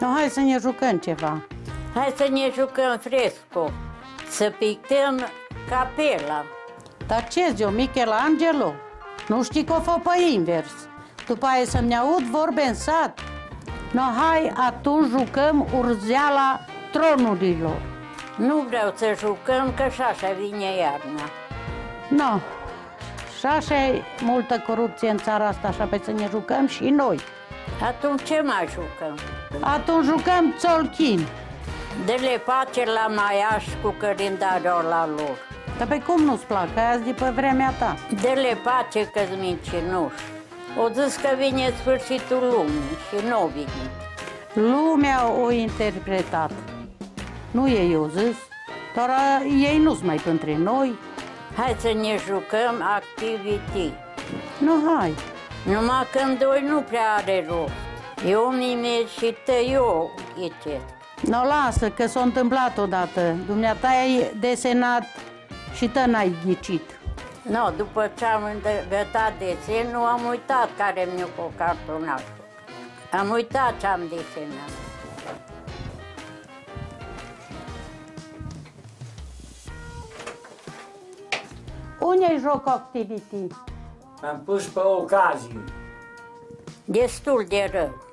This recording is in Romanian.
No, hai să ne jucăm ceva. Hai să ne jucăm fresco, să pictăm capela. Dar ce eu, Michelangelo? Nu știi că o fă pe invers. După aia să-mi aud vorbe în sat. No, hai, atunci jucăm urzeala tronurilor. Nu vreau să jucăm, că și așa vine iarna. No, și așa e multă corupție în țara asta, așa pe să ne jucăm și noi. Atunci ce mai jucăm? Atunci jucăm țolchin. Dă-le pace la maiaș cu cărindarul la lor. Dar pe cum nu-ți plac? Că azi de pe vremea ta. Dă-le pace că-s mincinoși. O zis că vine sfârșitul lumii și nu vine. Lumea o interpretat. Nu e eu zis, dar a, ei nu sunt mai între noi. Hai să ne jucăm activity. Nu, hai. Numai când doi nu prea are rost. Eu mime și te eu ghicet. Nu, lasă, că s-a întâmplat odată. Dumneata ai desenat și tă n-ai ghicit. No, după ce am învățat desenul, am uitat care mi-a cu cartonașul. Am uitat ce am desenat. Unde-i joc activity? Am pus pe ocazie. Destul de rău.